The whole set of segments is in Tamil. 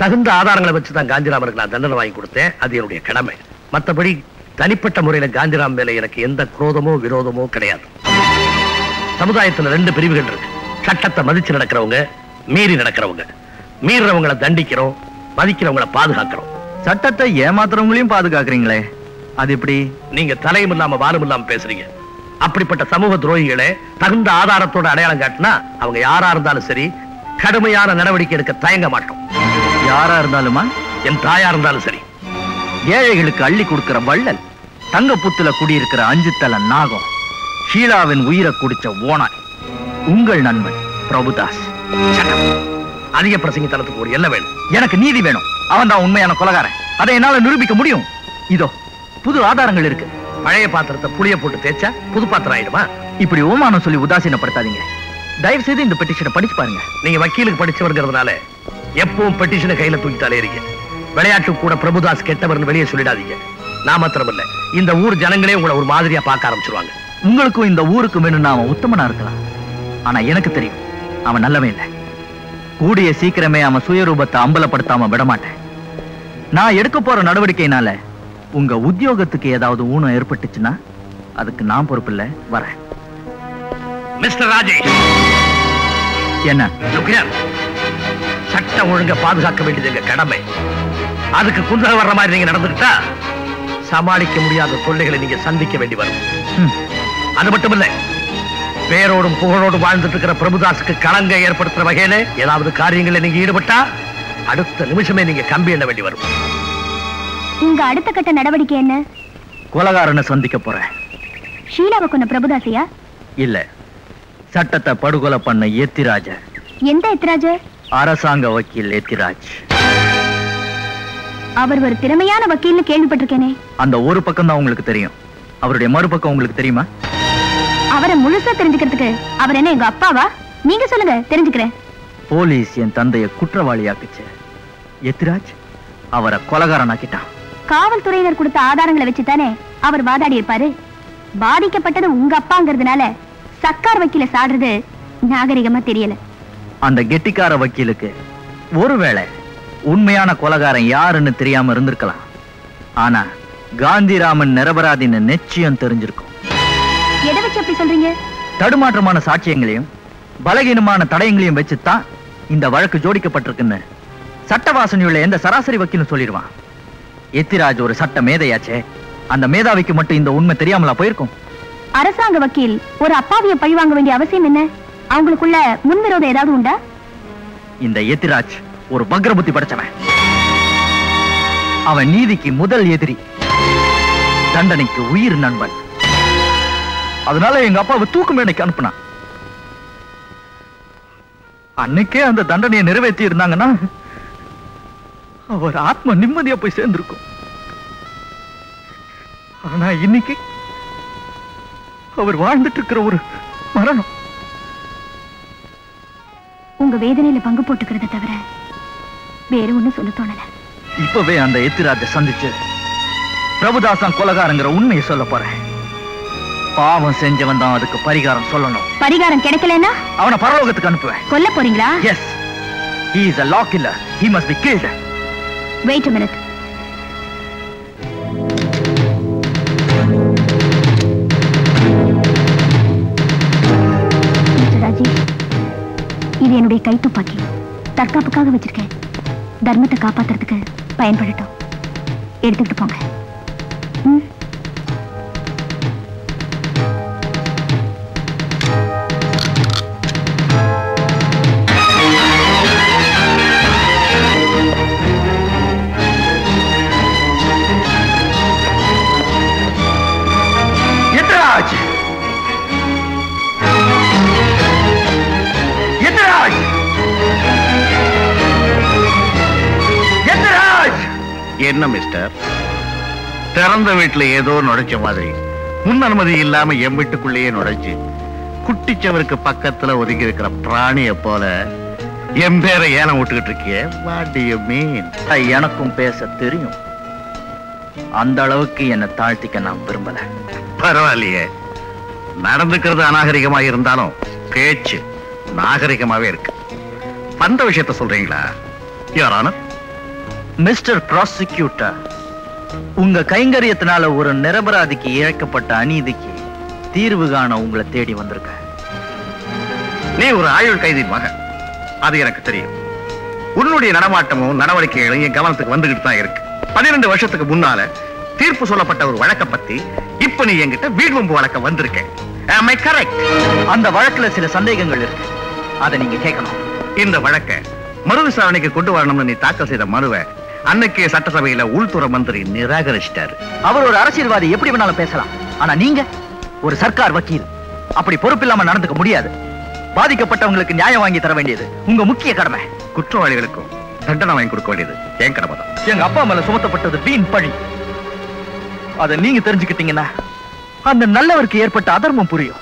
தகுந்த ஆதாரங்களை வச்சு தான் காந்திராமனுக்கு நான் தண்டனை வாங்கி கொடுத்தேன். அது என்னுடைய கடமை. மத்தபடி தனிப்பட்ட முறையில காந்திராம் மேல எனக்கு எந்த குரோதமோ விரோதமோ கிடையாது. சமுதாயத்துல ரெண்டு பிரிவுகள் இருக்கு. சட்டத்தை மதிச்சு நடக்கிறவங்க மீறி நடக்கிறவங்க. மீறுறவங்களை தண்டிக்கிறோம் மதிக்கிறவங்களை பாதுகாக்கிறோம். சட்டத்தை ஏமாத்துறவங்களையும் பாதுகாக்கிறீங்களே. அது எப்படி? நீங்க தலையும் இல்லாம வாலும் இல்லாம பேசுறீங்க. அப்படிப்பட்ட சமூக துரோகிகளை தகுந்த ஆதாரத்தோட அடையாளம் காட்டினா அவங்க யாரா இருந்தாலும் சரி கடுமையான நடவடிக்கை எடுக்க தயங்க மாட்டோம். யாரா இருந்தாலுமா? என் தாயா இருந்தாலும் சரி. ஏழைகளுக்கு அள்ளி கொடுக்கிற வள்ளல் தங்க புத்துல குடியிருக்கிற அஞ்சு தல நாகம் ஷீலாவின் உயிரை குடிச்ச ஓனாய். உங்கள் நண்பன் பிரபுதாஸ். அதிக பிரசங்கித்தனத்துக்கு ஒரு எல்லை வேணும். எனக்கு நீதி வேணும். அவன் தான் உண்மையான கொலகாரன். அதை என்னால நிரூபிக்க முடியும்? இதோ புது ஆதாரங்கள் இருக்கு. பழைய பாத்திரத்தை புளிய போட்டு தேய்ச்சா புது பாத்திரம் ஆயிடுமா? இப்படி ஓமானம் சொல்லி உதாசீனப்படுத்தாதீங்க. தயவு செய்து இந்த பெட்டிஷனை படிச்சு பாருங்க. நீங்க வக்கீலுக்கு படிச்சவர்ங்கிறதுனால எப்பவும் பெட்டிஷனை கையில தூக்கிட்டாலே இருக்க விளையாட்டு கூட பிரபுதாஸ் கெட்டவர்னு வெளியே சொல்லிடாதீங்க. நான் மாத்திரம் இல்ல இந்த ஊர் ஜனங்களே உங்களை ஒரு மாதிரியா பார்க்க ஆரம்பிச்சிருவாங்க. உங்களுக்கும் இந்த ஊருக்கும் வேணும்னா அவன் உத்தமனா இருக்கலாம். ஆனா எனக்கு தெரியும் அவன் நல்லவன் இல்லை. கூடிய சீக்கிரமே அவன் சுயரூபத்தை அம்பலப்படுத்தாம விடமாட்டேன். நான் எடுக்க போற நடவடிக்கையினால உங்க உத்தியோகத்துக்கு ஏதாவது ஊனம் ஏற்பட்டுச்சுன்னா அதுக்கு நான் பொறுப்பில்ல வரேன். மிஸ்டர் ராஜேஷ். என்ன. சட்டம் ஒழுங்க பாதுகாக்க வேண்டியது எங்க கடமை. அதுக்கு குந்தக வர்ற மாதிரி நீங்க நடந்துக்கிட்டா சமாளிக்க முடியாத தொல்லைகளை நீங்க சந்திக்க வேண்டி வரும். அது மட்டும் இல்ல பேரோடும் புகழோடும் வாழ்ந்துட்டு இருக்கிற பிரபுதாஸுக்கு களங்க ஏற்படுத்துற வகையில ஏதாவது காரியங்களில் நீங்க ஈடுபட்டா அடுத்த நிமிஷமே நீங்க கம்பி எண்ண வேண்டி வரும். உங்க அடுத்த கட்ட நடவடிக்கை என்ன? கொலகாரனை சந்திக்க போறேன். ஷீலாவை கொண்ட பிரபுதாசியா இல்ல சட்டத்தை படுகொலை பண்ண ஏத்திராஜ எந்த எத்ராஜ அரசாங்க வக்கீல் ஏத்திராஜ் அவர் ஒரு திறமையான வக்கீல்னு கேள்விப்பட்டிருக்கேனே. அந்த ஒரு பக்கம் தான் உங்களுக்கு தெரியும். அவருடைய மறுபக்கம் உங்களுக்கு தெரியுமா? அவரை முழுசா தெரிஞ்சுக்கிறதுக்கு அவர் என்ன எங்க அப்பாவா? நீங்க சொல்லுங்க தெரிஞ்சுக்கிறேன். போலீஸ் என் தந்தைய குற்றவாளியாக்குச்சு. எத்திராஜ் அவரை கொலகாரனாக்கிட்டான். காவல்துறையினர் கொடுத்த ஆதாரங்களை வச்சுதானே அவர் வாதாடி இருப்பாரு பாதிக்கப்பட்டது உங்க அப்பாங்கிறதுனால சர்க்கார் வக்கீல சாடுறது நாகரிகமா தெரியல. அந்த கெட்டிக்கார வக்கீலுக்கு ஒருவேளை உண்மையான கொலகாரன் யாருன்னு தெரியாம இருந்திருக்கலாம். ஆனா காந்திராமன் நிரபராதின்னு நிச்சயம் தெரிஞ்சிருக்கும். எதை வச்சு அப்படி சொல்றீங்க? தடுமாற்றமான சாட்சியங்களையும் பலகீனமான தடயங்களையும் வச்சுத்தான் இந்த வழக்கு ஜோடிக்கப்பட்டிருக்குன்னு சட்ட வாசனையுள்ள எந்த சராசரி வக்கீலும் சொல்லிடுவான். எத்திராஜ் ஒரு சட்ட மேதையாச்சே. அந்த மேதாவிக்கு மட்டும் இந்த உண்மை தெரியாமலா போயிருக்கும்? அரசாங்க வக்கீல் ஒரு அப்பாவிய பழி வாங்க வேண்டிய அவசியம் என்ன? அவங்களுக்குள்ள முன்விரோதம் ஏதாவது உண்டா? இந்த எத்திராஜ் ஒரு வக்ரபுத்தி படைச்சவன். அவன் நீதிக்கு முதல் எதிரி. தண்டனைக்கு உயிர் நண்பன். அதனால எங்க அப்பாவை தூக்கு மேடைக்கு அனுப்புனான். அன்னைக்கே அந்த தண்டனையை நிறைவேற்றி இருந்தாங்கன்னா அவர் ஆத்ம நிம்மதியா போய் சேர்ந்திருக்கும். ஆனா இன்னைக்கு அவர் வாழ்ந்துட்டு இருக்கிற ஒரு மரணம். உங்க வேதனையில பங்கு போட்டுக்கிறத தவிர வேற ஒண்ணும் சொல்ல தோணல. இப்பவே அந்த எத்திராஜ சந்திச்சு பிரபுதாசன் கொலகாரங்கிற உண்மையை சொல்ல போறேன். பாவம் செஞ்சவன் தான் அதுக்கு பரிகாரம் சொல்லணும். பரிகாரம் கிடைக்கலன்னா? அவனை பரலோகத்துக்கு அனுப்புவேன். கொல்ல போறீங்களா? Yes he is a law killer. He must be killed. Wait minute என்னுடைய கை துப்பாக்கி. தற்காப்புக்காக வச்சிருக்கேன் தர்மத்தை காப்பாத்துறதுக்கு பயன்படட்டும். எடுத்துக்கிட்டு போங்க. என்ன மிஸ்டர் திறந்த வீட்டுல ஏதோ நுழைச்ச மாதிரி. முன் அனுமதி இல்லாம என் வீட்டுக்குள்ளேயே நுழைச்சு குட்டிச்சவருக்கு பக்கத்துல ஒதுங்கி இருக்கிற பிராணிய போல என் பேரை ஏலம் விட்டுக்கிட்டு இருக்கியே வாட் யூ மீன் எனக்கும் பேச தெரியும். அந்த அளவுக்கு என்னை தாழ்த்திக்க நான் விரும்பல. பரவாயில்லையே. நடந்துக்கிறது அநாகரிகமா இருந்தாலும் பேச்சு நாகரிகமாவே இருக்கு. வந்த விஷயத்த சொல்றீங்களா? யாரான மிஸ்டர் ப்ராசிக்யூட்டர் உங்க கைங்கரியத்தினால ஒரு நிரபராதிக்கு இழைக்கப்பட்ட அநீதிக்கு தீர்வு காண உங்களை தேடி வந்திருக்கேன். நீ ஒரு ஆயுள் கைதியின் மகன். அது எனக்கு தெரியும். உன்னுடைய நடமாட்டமும் நடவடிக்கைகளும் என் கவனத்துக்கு வந்துகிட்டு தான் இருக்கு. பன்னிரெண்டு வருஷத்துக்கு முன்னால தீர்ப்பு சொல்லப்பட்ட ஒரு வழக்கை பத்தி இப்ப நீ என்கிட்ட வீழ்வம்பு வழக்கம் வந்திருக்கேன்? அந்த வழக்குல சில சந்தேகங்கள் இருக்கு. அதை நீங்க கேட்கணும். இந்த வழக்கை மறு விசாரணைக்கு கொண்டு வரணும்னு நீ தாக்கல் செய்த மனுவை அன்னைக்கு சட்டசபையில உள்துறை மந்திரி நிராகரிச்சிட்டாரு. அவர் ஒரு அரசியல்வாதி எப்படி வேணாலும் பேசலாம். ஆனா நீங்க ஒரு சர்க்கார் வக்கீல். அப்படி பொறுப்பில்லாம நடந்துக்க முடியாது. பாதிக்கப்பட்டவங்களுக்கு நியாயம் வாங்கி தர வேண்டியது உங்க முக்கிய கடமை. குற்றவாளிகளுக்கும் தண்டனை வாங்கி கொடுக்க வேண்டியது என் கடமை தான். எங்க அப்பா மேல சுமத்தப்பட்டது வீண் பழி. அதை நீங்க தெரிஞ்சுக்கிட்டீங்கன்னா அந்த நல்லவருக்கு ஏற்பட்ட அதர்மம் புரியும்.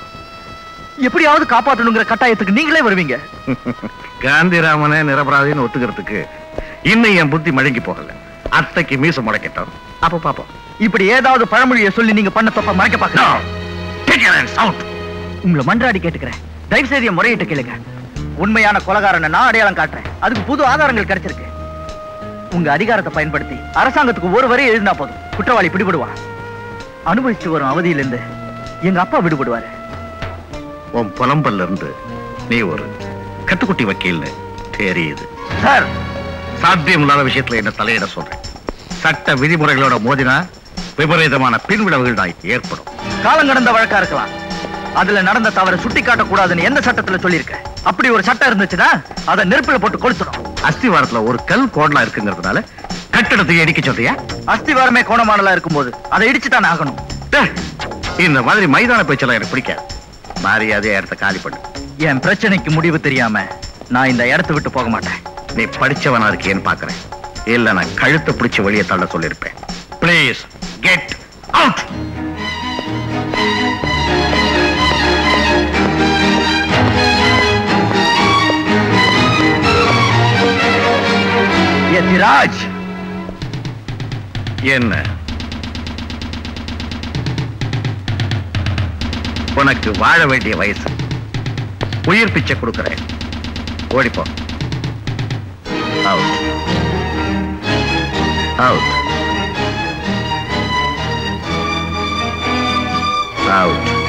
எப்படியாவது காப்பாற்றணுங்கிற கட்டாயத்துக்கு நீங்களே வருவீங்க. காந்திராமனை நிரபராதின்னு ஒத்துக்கிறதுக்கு இன்னும் என் புத்தி மழுங்கி போகல. அத்தைக்கு மீச முளைக்கட்டும். அப்ப பாப்போம். இப்படி ஏதாவது பழமொழியை சொல்லி நீங்க பண்ண தப்ப மறைக்க. பாக்கலாம். உங்களை மன்றாடி கேட்டுக்கிறேன். தயவு செய்து முறையிட்டு கேளுங்க. உண்மையான கொலகாரனை நான் அடையாளம் காட்டுறேன். அதுக்கு புது ஆதாரங்கள் கிடைச்சிருக்கு. உங்க அதிகாரத்தை பயன்படுத்தி அரசாங்கத்துக்கு ஒரு வரி எழுதினா போதும். குற்றவாளி பிடிபடுவான் அனுபவிச்சு வரும் அவதியிலிருந்து எங்க அப்பா விடுபடுவாரு. உன் புலம்பல்ல இருந்து நீ ஒரு கத்துக்குட்டி வக்கீல்னு தெரியுது. சார் சாத்தியம் இல்லாத விஷயத்துல என்ன தலையிட சொல்றேன்? சட்ட விதிமுறைகளோட மோதினா விபரீதமான பின்விளைவுகள் தான் ஏற்படும். காலம் கடந்த வழக்கா இருக்கலாம். அதுல நடந்த தவறை சுட்டி காட்டக்கூடாதுன்னு எந்த சட்டத்துல சொல்லியிருக்க? அப்படி ஒரு சட்டம் இருந்துச்சுன்னா அதை நெருப்புல போட்டு கொளுத்தணும். அஸ்திவாரத்துல ஒரு கல் கோடலா இருக்குங்கிறதுனால கட்டடத்தையே இடிக்க சொல்றியா? அஸ்திவாரமே கோணமானலா இருக்கும்போது அதை இடிச்சுட்டான் ஆகணும். இந்த மாதிரி மைதான பேச்செல்லாம் எனக்கு பிடிக்காது. மரியாதையா இடத்த காலி பண்ணு. என் பிரச்சனைக்கு முடிவு தெரியாம நான் இந்த இடத்தை விட்டு போக மாட்டேன். நீ படிச்சவனா இருக்கேன்னு பாக்குறேன். இல்ல நான் கழுத்தை பிடிச்சு வெளியே தள்ள சொல்லியிருப்பேன். Please get out Ethiraj! என்ன? உனக்கு வாழ வேண்டிய வயசு. உயிர் பிச்சை கொடுக்கிறேன். ஓடிப்போம் அவுட் அவுட் அவுட்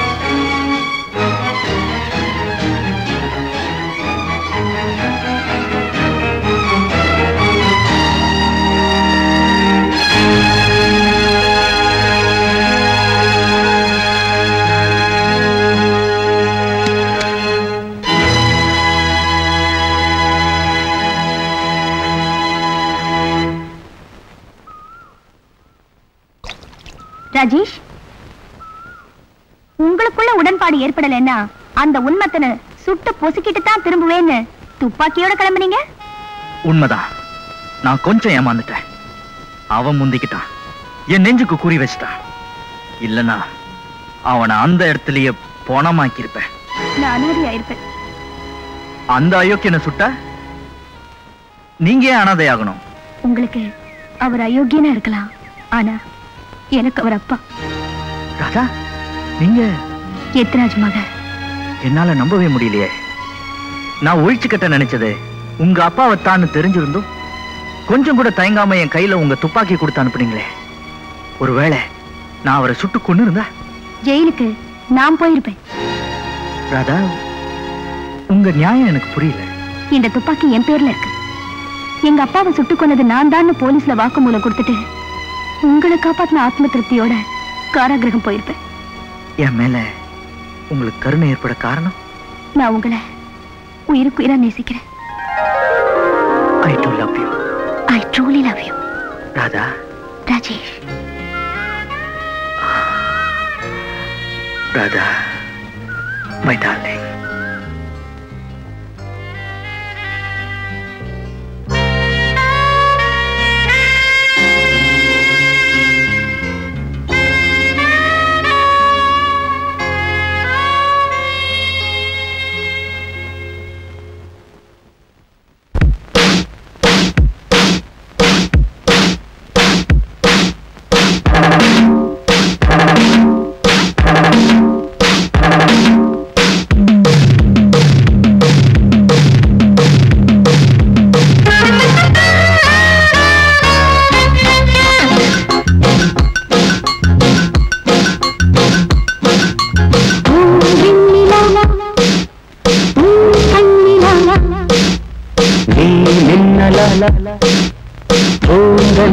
ராஜேஷ்? உங்களுக்குள்ள உடன்பாடு ஏற்படலைன்னா அந்த உண்மத்தனை சுட்டு பொசுக்கிட்டு தான் திரும்புவேன்னு துப்பாக்கியோட கிளம்புனீங்க? உண்மைதான் நான் கொஞ்சம் ஏமாந்துட்டேன். அவன் முந்திக்கிட்டான். என் நெஞ்சுக்கு குறி வச்சிட்டான் இல்லனா அவனை அந்த இடத்துலயே பொணமாக்கியிருப்பேன். நான் அனாதையாயிருப்பேன் அந்த அயோக்கியனை சுட்டா நீங்க ஏன் அனாதையாகணும்? உங்களுக்கு அவர் அயோக்கியனா இருக்கலாம். ஆனா எனக்கு அவர் அப்பா. ராதா நீங்க? எத்ராஜ் மக என்னால நம்பவே முடியலையே. நான் ஒழிச்சு கட்ட நினைச்சது உங்க அப்பாவை தான் தெரிஞ்சிருந்தும் கொஞ்சம் கூட தயங்காம என் கையில உங்க துப்பாக்கி கொடுத்து அனுப்புனீங்களே. ஒருவேளை நான் அவரை சுட்டு கொண்டு இருந்தா ஜெயிலுக்கு நான் போயிருப்பேன். ராதா உங்க நியாயம் எனக்கு புரியல. இந்த துப்பாக்கி என் பேர்ல இருக்கு. எங்க அப்பாவை சுட்டுக் கொன்னது நான் தான் போலீஸ்ல வாக்குமூலம் கொடுத்துட்டு உங்களை காப்பாத்தின ஆத்ம திருப்தியோட காராகிரகம் போயிருப்பேன். என் மேல உங்களுக்கு கருணை ஏற்பட காரணம்? நான் உங்களை உயிருக்கு உயிரா நேசிக்கிறேன். I do love you I truly love you Radha. Rajesh. Radha. My darling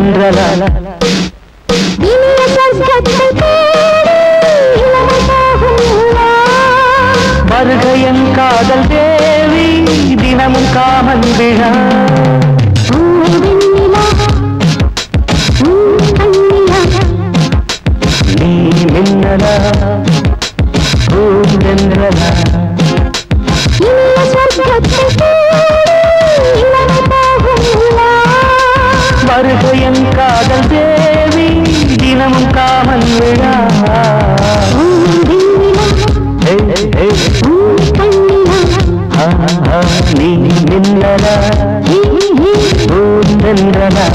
பூந்தென்றலா இனிய சொர்க்கத்தை வருகையன் காதல் தேவி தினமும் காமன் விழா. நீ மின்னலா இனிய சொர்க்கத்தை காமன் விழா ஓ வெண்ணிலா,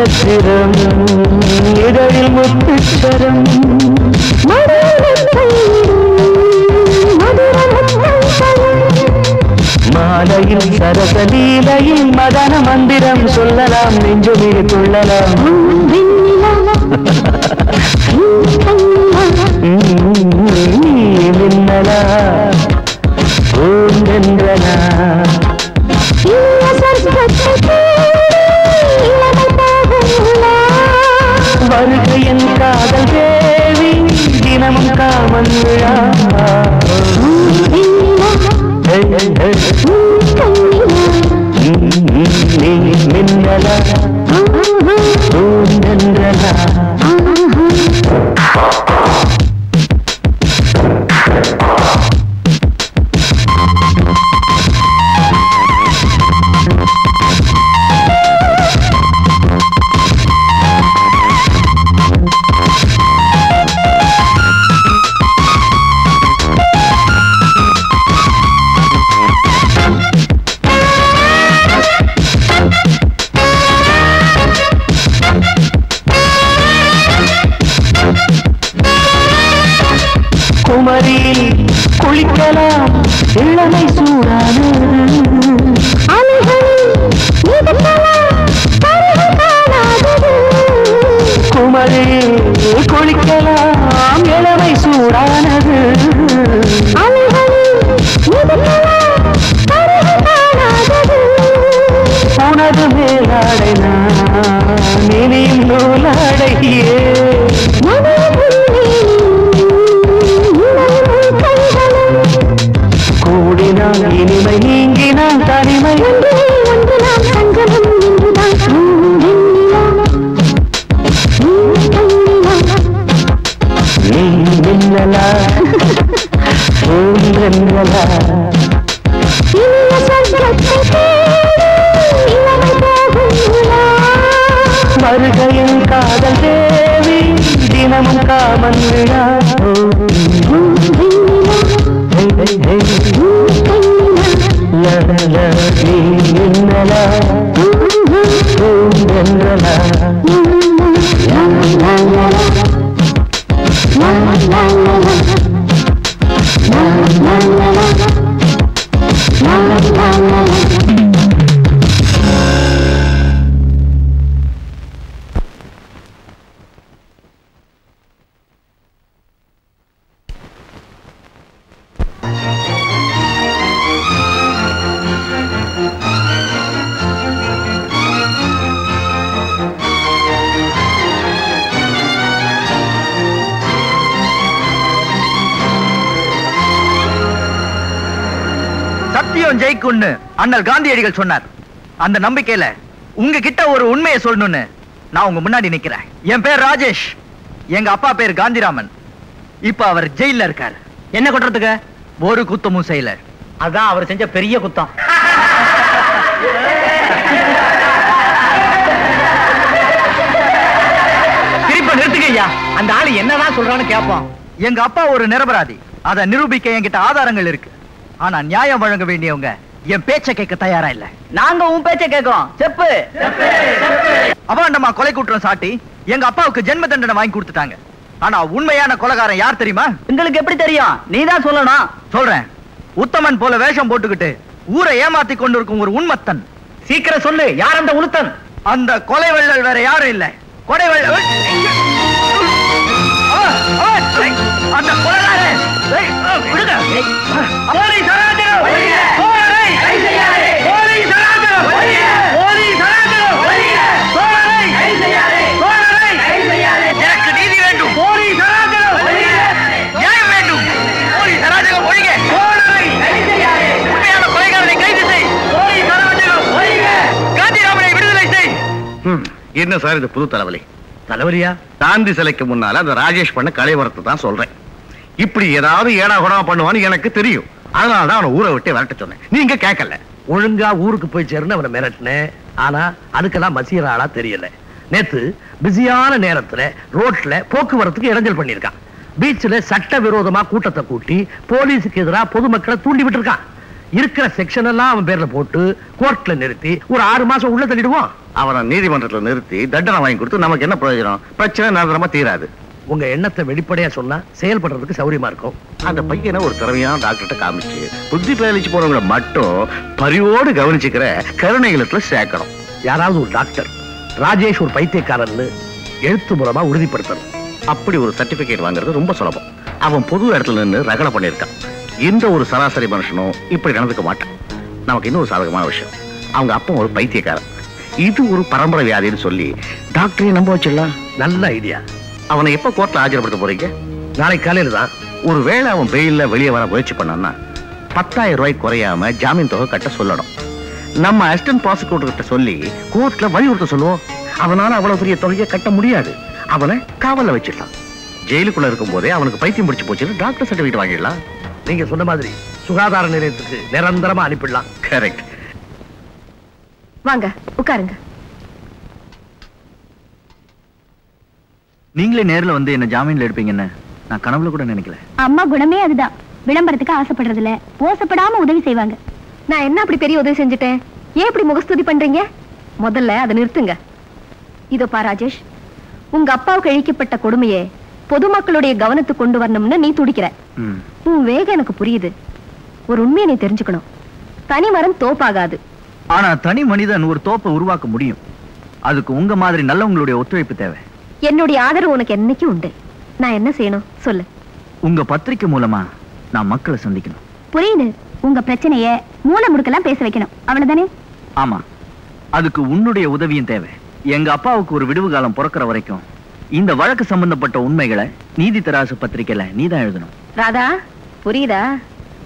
நட்சத்திரம் இதழில் முத்துச்சரம். மாலையில் சரச லீலையில் மதன மந்திரம் சொல்லலாம் நெஞ்சுமே கொள்ளலாம். நீ மின்னலா பூந்தென்றலா வருகையின் தினமும் காமன் விழா குமரியில் குளிக்கலாம் இளமை சூடானது. உனது மேலாடை நான் இனியும் நூலாடையே. காதல் தேவி தினமும் காமன் விழா ஹே, ஹே, ஹே. ல, ல, நீ மின்னலா பூந்தென்றலா சத்தியம் ஜெயிக்கும்னு அண்ணல் காந்தியடிகள் சொன்னார். அந்த நம்பிக்கையில உங்ககிட்ட ஒரு உண்மையை சொல்லணும்னு நான் உங்க முன்னாடி நிக்கிறேன். என் பேர் ராஜேஷ். எங்க அப்பா பேர் காந்திராமன். இப்ப அவர் ஜெயில்ல இருக்காரு. என்ன கொட்டுறதுக்கு ஒரு குத்தமும் செய்யல. அதான் அவர் செஞ்ச பெரிய குத்தம். திருப்ப நிறுத்துங்க அந்த ஆளு என்னதான் சொல்றான்னு கேட்போம். எங்க அப்பா ஒரு நிரபராதி. அதை நிரூபிக்க என்கிட்ட ஆதாரங்கள் இருக்கு. ஆனா நியாயம் வழங்க வேண்டியவங்க என் பேச்ச கேட்க தயாரா இல்ல நாங்க உன் பேச்ச கேட்கோம் செப்பு அவாண்டமா கொலை குற்றம் சாட்டி எங்க அப்பாவுக்கு ஜென்ம தண்டனை வாங்கி கொடுத்துட்டாங்க ஆனா உண்மையான கொலைகாரன் யார் தெரியுமா உங்களுக்கு எப்படி தெரியும் நீதான் சொல்லணும் சொல்றேன் உத்தமன் போல வேஷம் போட்டுக்கிட்டு ஊரை ஏமாத்தி கொண்டு இருக்கும் ஒரு உண்மத்தன் சீக்கிரம் சொல்லு யார் அந்த உளுத்தன் அந்த கொலை வெள்ளல் வேற யாரும் இல்ல கொலை வெள்ளல் அந்த கொலைகாரன் ஏய், விடுங்க. போலீஸ் சராஜரம்! போலீஸ் சராஜரம்! போலீஸ் சராஜரம்! எனக்கு நீதி வேண்டும். போலீஸ் சராஜரம்! நியாயம் வேண்டும். போலீஸ் சராஜரம் ஒழிக போலரை! உண்மையான கொலைகாரனை கைது செய். போலீஸ் சராஜரம் ஒழிக காந்திராமனை விடுதலை செய். ம், என்ன சார் இது புது தலைவலி? தலைவலியா? காந்தி சிலைக்கு முன்னால அந்த ராஜேஷ் பண்ண கலைவரத்தை தான் சொல்றேன். இப்படி ஏதாவது ஏடா குணமா பண்ணுவான்னு எனக்கு தெரியும். அதனால தான் அவனை ஊரை விட்டு விரட்ட சொன்னேன். நீங்க கேட்கல. ஒழுங்கா ஊருக்கு போய் சேர்ந்து அவனை மிரட்டினேன். ஆனா அதுக்கெல்லாம் மசிகிற ஆளா தெரியல. நேத்து பிஸியான நேரத்துல ரோட்ல போக்குவரத்துக்கு இடைஞ்சல் பண்ணிருக்கான் பீச்ல சட்ட விரோதமா கூட்டத்தை கூட்டி போலீஸுக்கு எதிராக பொதுமக்களை தூண்டி விட்டுருக்கான். இருக்கிற செக்ஷன் எல்லாம் அவன் பேர்ல போட்டு கோர்ட்ல நிறுத்தி ஒரு ஆறு மாசம் உள்ள தள்ளிடுவான். அவனை நீதிமன்றத்துல நிறுத்தி தண்டனை வாங்கி கொடுத்து நமக்கு என்ன பிரயோஜனம்? பிரச்சனை நிரந்தரமா தீராது. உங்க எண்ணத்தை வெளிப்படையா சொன்னா செயல்படுறதுக்கு சௌரியமா இருக்கும். அந்த பையனை ஒரு திறமையான டாக்டர்கிட்ட காமிச்சு புத்தி பேலிச்சு போறவங்களை மட்டும் பரிவோடு கவனிச்சுக்கிற கருணை இல்லத்துல சேர்க்கணும். யாராவது ஒரு டாக்டர் ராஜேஷ் ஒரு பைத்தியக்காரன்னு எழுத்து மூலமா உறுதிப்படுத்தணும். அப்படி ஒரு சர்டிபிகேட் வாங்குறது ரொம்ப சுலபம். அவன் பொது இடத்துல நின்று ரகலை பண்ணியிருக்கான். எந்த ஒரு சராசரி மனுஷனும் இப்படி நடந்துக்க மாட்டான். நமக்கு இன்னொரு சாதகமான விஷயம் அவங்க அப்பா ஒரு பைத்தியக்காரன். இது ஒரு பரம்பரை வியாதின்னு சொல்லி டாக்டரையும் நம்ப வச்சிடலாம். நல்ல ஐடியா அவனை எப்ப கோர்ட்ல ஆஜர்படுத்த போறீங்க? நாளைக்கு காலையில தான். ஒருவேளை அவன் பெயில்ல வெளியே வர முயற்சி பண்ணான்னா பத்தாயிரம் ரூபாய் குறையாம ஜாமீன் தொகை கட்ட சொல்லணும். நம்ம அசிஸ்டன்ட் ப்ராசிக்யூட்டர் கிட்ட சொல்லி கோர்ட்ல வலியுறுத்த சொல்லுவோம். அவனால அவ்வளவு பெரிய தொகையை கட்ட முடியாது. அவனை காவல்ல வச்சிடலாம். ஜெயிலுக்குள்ள இருக்கும் போதே அவனுக்கு பைத்தியம் பிடிச்சு போச்சுன்னு டாக்டர் சர்டிபிகேட் வாங்கிடலாம். நீங்க சொன்ன மாதிரி சுகாதார நிலையத்துக்கு நிரந்தரமா அனுப்பிடலாம். கரெக்ட் வாங்க உட்காருங்க. நீங்களே நேர்ல வந்து என்ன ஜாமீன்ல எடுப்பீங்கன்னு நான் கனவுல கூட நினைக்கல. அம்மா குணமே அதுதான். விளம்பரத்துக்கு ஆசைப்படுறது இல்ல ஓசப்படாம உதவி செய்வாங்க. நான் என்ன அப்படி பெரிய உதவி செஞ்சுட்டேன்? ஏன் இப்படி முகஸ்துதி பண்றீங்க? முதல்ல அதை நிறுத்துங்க. இதோ பா ராஜேஷ். உங்க அப்பாவுக்கு இழிக்கப்பட்ட கொடுமையை பொதுமக்களுடைய கவனத்துக்கு கொண்டு வரணும்னு நீ துடிக்கிற. ம். உன் வேகம் எனக்கு புரியுது. ஒரு உண்மையை நீ தெரிஞ்சுக்கணும். தனி மரம் தோப்பாகாது. ஆனா தனி மனிதன் ஒரு தோப்பை உருவாக்க முடியும். அதுக்கு உங்க மாதிரி நல்லவங்களுடைய ஒத்துழைப்பு தேவை. என்னுடைய ஆதரவு உனக்கு என்னைக்கும் உண்டு? நான் என்ன செய்யணும்? சொல்லு. உங்க பத்திரிக்கை மூலமா நான் மக்களை சந்திக்கணும். புரியுது. உங்க பிரச்சனைய மூல முடுக்கெல்லாம் பேச வைக்கணும். அவ்வளவுதானே? ஆமா. அதுக்கு உன்னுடைய உதவியும் தேவை. எங்க அப்பாவுக்கு ஒரு விடுவு காலம் பிறக்கிற வரைக்கும் இந்த வழக்கு சம்பந்தப்பட்ட உண்மைகளை நீதி தராசு பத்திரிக்கையில நீதான் எழுதணும். ராதா புரியுதா?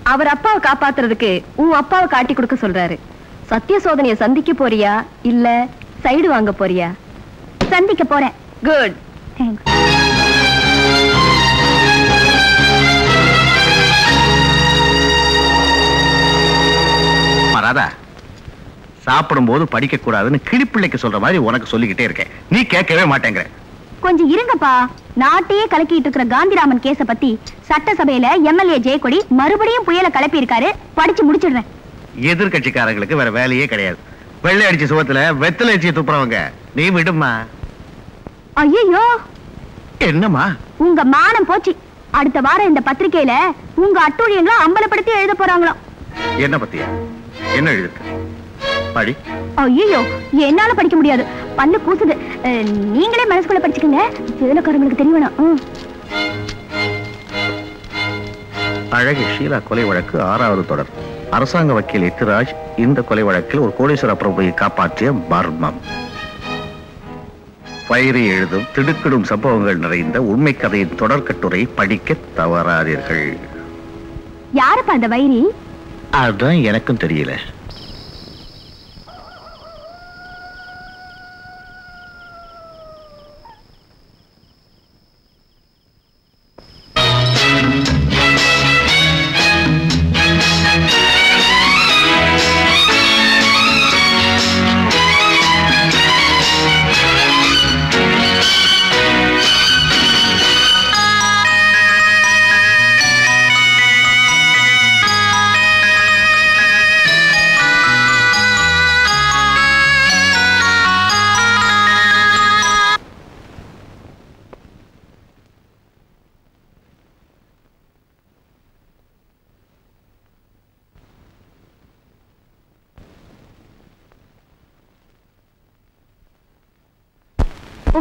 அவர் அப்பாவை காப்பாத்துறதுக்கு உன் அப்பாவை காட்டி கொடுக்க சொல்றாரு. சத்திய சோதனைய சந்திக்க போறியா? இல்ல சைடு வாங்க போறியா? சந்திக்க போறேன். குட் தேங்க்ஸ் ராதா சாப்பிடும்போது படிக்க கூடாதுன்னு கிளிப்பிள்ளைக்கு சொல்ற மாதிரி உனக்கு சொல்லிக்கிட்டே இருக்கேன். நீ கேட்கவே மாட்டேங்கிற. கொஞ்சம் இருங்கப்பா. நாட்டையே கலக்கிட்டு இருக்கிற காந்திராமன் கேஸ பத்தி சட்டசபையில எம்எல்ஏ ஜெயக்கொடி மறுபடியும் புயல கிளப்பி இருக்காரு படிச்சு முடிச்சிடுறேன் எதிர்கட்சிக்காரங்களுக்கு வேற வேலையே கிடையாது. வெள்ளை அடிச்ச சுவத்துல வெத்தலை அடிச்சு துப்புறவங்க. நீ விடுமா ஐயோ என்னம்மா? உங்க மானம் போச்சு. அடுத்த வாரம் இந்த பத்திரிக்கையில உங்க அட்டூழியங்களை அம்பலப்படுத்தி எழுத போறாங்களாம். என்ன பத்தியா? என்ன எழுதிருக்கு? படி. ஐயோ என்னால படிக்க முடியாது. பல்லு கூசுது நீங்களே மனசுக்குள்ள படிச்சுக்கங்க. சேலக்காரங்களுக்கு தெரிய வேணாம். ம். அழகி ஷீலா கொலை வழக்கு ஆறாவது தொடர். அரசாங்க வக்கீல் எத்திராஜ் இந்த கொலை வழக்கில் ஒரு கோடீஸ்வர பிரபுவை காப்பாற்றிய மர்மம். பயிரை எழுதும் திடுக்கிடும் சம்பவங்கள் நிறைந்த உண்மை கதையின் தொடர்கட்டுரை படிக்க தவறாதீர்கள். யாருப்பா அந்த வைரி? அதுதான் எனக்கும் தெரியல.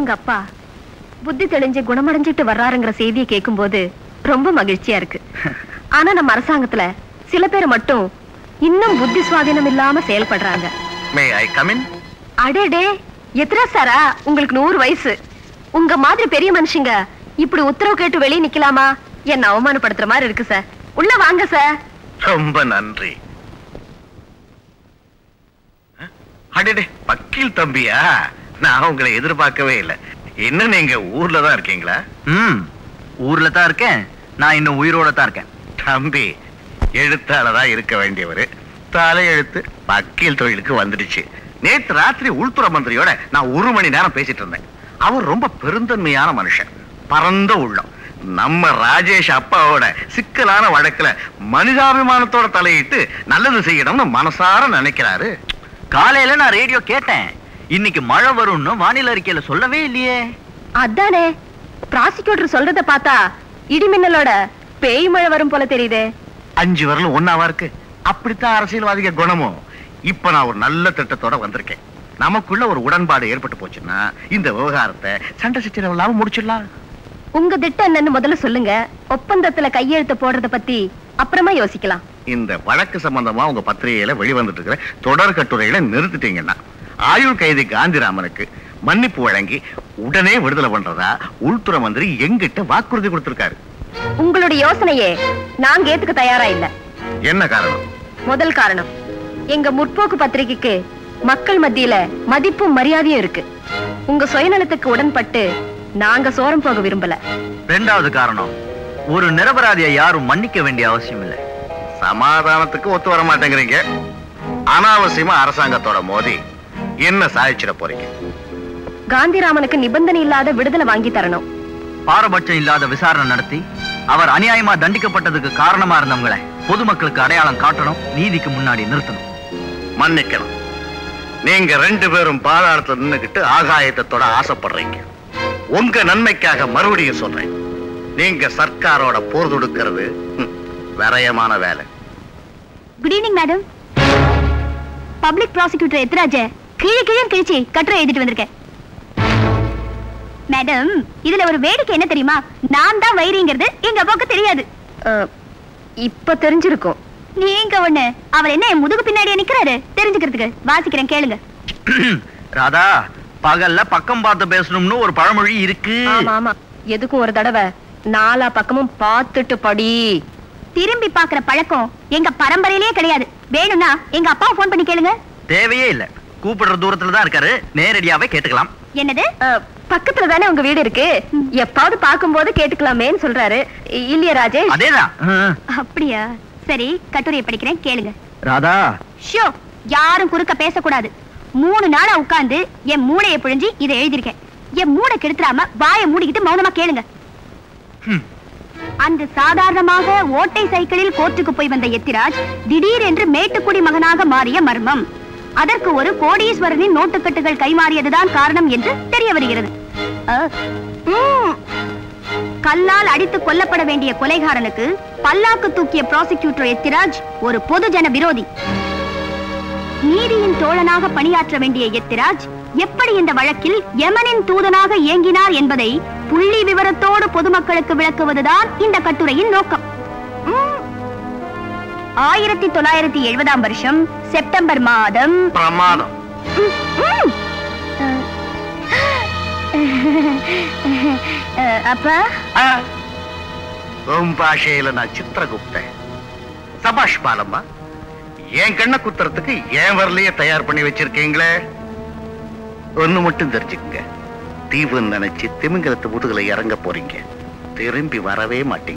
உங்க அப்பா புத்தி தெளிஞ்சு குணமடைஞ்சிட்டு வர்றாருங்கிற செய்தியை கேட்கும்போது ரொம்ப மகிழ்ச்சியா இருக்கு. ஆனா நம்ம அரசாங்கத்துல சில பேர் மட்டும் இன்னும் புத்தி சுவாதீனம் இல்லாம செயல்படுறாங்க. மே ஐ அடேடே சாரா? உங்களுக்கு நூறு வயசு. உங்க மாதிரி பெரிய மனுஷங்க இப்படி உத்தரவு கேட்டு வெளியே நிக்கலாமா? என்ன அவமானப்படுத்துற மாதிரி இருக்கு சார். உள்ள வாங்க சார். ரொம்ப நன்றி. அடடே வக்கீல் தம்பியா? நான் உங்களை எதிர்பார்க்கவே இல்லை. என்ன நீங்க ஊர்ல தான் இருக்கீங்களா? ம் ஊர்ல தான் இருக்கேன். நான் இன்னும் உயிரோட தான் இருக்கேன். தம்பி எழுத்தாளரா இருக்க வேண்டியவர். தலையெழுத்து வக்கீல் தொழிலுக்கு வந்துடுச்சு. நேத்து ராத்திரி உள்துறை மந்திரியோட நான் ஒரு மணி நேரம் பேசிட்டு இருந்தேன். அவர் ரொம்ப பெருந்தன்மையான மனுஷன். பரந்த உள்ளம். நம்ம ராஜேஷ் அப்பாவோட சிக்கலான வழக்குல மனிதாபிமானத்தோட தலையிட்டு நல்லது செய்யணும்னு மனசார நினைக்கிறாரு. காலையில நான் ரேடியோ கேட்டேன். இன்னைக்கு மழை வரும்னு வானிலை அறிக்கையில சொல்லவே இல்லையே. அதானே. ப்ராசிக்யூட்டர் சொல்றத பார்த்தா இடிமின்னலோட பேய் மழை வரும் போல தெரியுதே. அஞ்சு வரலும் ஒன்னாவா இருக்கு. அப்படித்தான் அரசியல்வாதிக குணமும். இப்ப நான் ஒரு நல்ல திட்டத்தோட வந்திருக்கேன். நமக்குள்ள ஒரு உடன்பாடு ஏற்பட்டு போச்சுன்னா இந்த விவகாரத்தை சண்டை சச்சரவு இல்லாம முடிச்சிடலாம். உங்க திட்டம் என்னன்னு முதல்ல சொல்லுங்க. ஒப்பந்தத்துல கையெழுத்து போடுறத பத்தி அப்புறமா யோசிக்கலாம். இந்த வழக்கு சம்பந்தமா உங்க பத்திரிகையில வெளிவந்துட்டு இருக்கிற தொடர் கட்டுரைகளை நிறுத்திட்டீங்கன்னா ஆயுள் கைதி காந்திராமனுக்கு மன்னிப்பு வழங்கி உடனே விடுதலை பண்றதா உள்துறை மந்திரி எங்கிட்ட வாக்குறுதி கொடுத்திருக்காரு. உங்களுடைய யோசனையே நாங்க ஏத்துக்க தயாரா இல்ல. என்ன காரணம்? முதல் காரணம் எங்க முற்போக்கு பத்திரிகைக்கு மக்கள் மத்தியில மதிப்பும் மரியாதையும் இருக்கு. உங்க சுயநலத்துக்கு உடன்பட்டு நாங்க சோரம் போக விரும்பல. ரெண்டாவது காரணம் ஒரு நிரபராதியை யாரும் மன்னிக்க வேண்டிய அவசியம் இல்லை. சமாதானத்துக்கு ஒத்து வர மாட்டேங்கிறீங்க. அனாவசியமா அரசாங்கத்தோட மோதி என்ன சாதிச்சிட போறீங்க? காந்திராமனுக்கு நிபந்தனை இல்லாத விடுதலை வாங்கி தரணும். பாரபட்சம் இல்லாத விசாரணை நடத்தி அவர் அநியாயமா தண்டிக்கப்பட்டதுக்கு காரணமா இருந்தவங்களை பொதுமக்களுக்கு அடையாளம் காட்டணும் நீதிக்கு முன்னாடி நிறுத்தணும். மன்னிக்கணும். நீங்க ரெண்டு பேரும் பாதாளத்துல நின்னுகிட்டு ஆகாயத்தோட ஆசைப்படுறீங்க. உங்க நன்மைக்காக மறுபடியும் சொல்றேன். நீங்க சர்க்காரோட போர் தொடுக்கிறது விரயமான வேலை. Good evening madam public prosecutor Ethiraj? கீழே கீழே கிழிச்சு கட்டுரை எழுதிட்டு வந்திருக்கேன். மேடம் இதுல ஒரு வேடிக்கை என்ன தெரியுமா? நான் தான் வைரிங்கிறது எங்க அப்பாவுக்கு தெரியாது. இப்ப தெரிஞ்சிருக்கும். நீங்க ஒண்ணு அவர் என்ன என் முதுகு பின்னாடியே நிக்கிறாரு? தெரிஞ்சுக்கிறதுக்கு வாசிக்கிறேன் கேளுங்க. ராதா பகல்ல பக்கம் பார்த்து பேசணும்னு ஒரு பழமொழி இருக்கு. ஆமா எதுக்கும் ஒரு தடவை நாலா பக்கமும் பார்த்துட்டு படி. திரும்பி பாக்குற பழக்கம் எங்க பரம்பரையிலேயே கிடையாது. வேணும்னா எங்க அப்பாவை போன் பண்ணி கேளுங்க. தேவையே இல்ல. கூப்பிடுற தூரத்துல தான் இருக்காரு. நேரடியாவே கேட்டுக்கலாம். என்னது? பக்கத்துல தானே உங்க வீடு இருக்கு? எப்பாவது பாக்கும்போது கேட்டுக்கலாமேன்னு சொல்றாரு. இல்லையா ராஜேஷ்? அதேதான். அப்படியா? சரி கட்டுரையை படிக்கிறேன் கேளுங்க. ராதா. ஷோ யாரும் குறுக்க பேசக்கூடாது. மூணு நாளா உட்கார்ந்து என் மூளையை பிழிஞ்சு இதை எழுதியிருக்கேன். என் மூளை கெடுத்துறாம வாயை மூடிக்கிட்டு மௌனமா கேளுங்க. அன்று சாதாரணமாக ஓட்டை சைக்கிளில் கோர்ட்டுக்கு போய் வந்த எத்திராஜ் திடீரென்று மேட்டுக்குடி மகனாக மாறிய மர்மம். அதற்கு ஒரு கோடீஸ்வரனின் நோட்டுக்கட்டுகள் கைமாறியதுதான் காரணம் என்று தெரிய வருகிறது. கல்லால் அடித்து கொல்லப்பட வேண்டிய கொலைகாரனுக்கு பல்லாக்கு தூக்கிய ப்ராசிக்யூட்டர் எத்திராஜ் ஒரு பொதுஜன விரோதி. நீதியின் தோழனாக பணியாற்ற வேண்டிய எத்திராஜ் எப்படி இந்த வழக்கில் யமனின் தூதனாக இயங்கினார் என்பதை புள்ளி விவரத்தோடு பொதுமக்களுக்கு விளக்குவதுதான் இந்த கட்டுரையின் நோக்கம். ஆயிரத்தி தொள்ளாயிரத்தி எழுபதாம் வருஷம் செப்டம்பர் மாதம். பிரமாதம். அப்பா? உன் பாஷையில நான் சித்திரகுப்தன். சபாஷ் பாலம்மா என் கண்ணை குத்துறதுக்கு ஏன் வரலையே தயார் பண்ணி வச்சிருக்கீங்களே? ஒண்ணு மட்டும் தெரிஞ்சுக்கங்க. தீவுன்னு நினைச்சு திமிங்கலத்து முதுகுல இறங்க போறீங்க. திரும்பி வரவே மாட்டீங்க.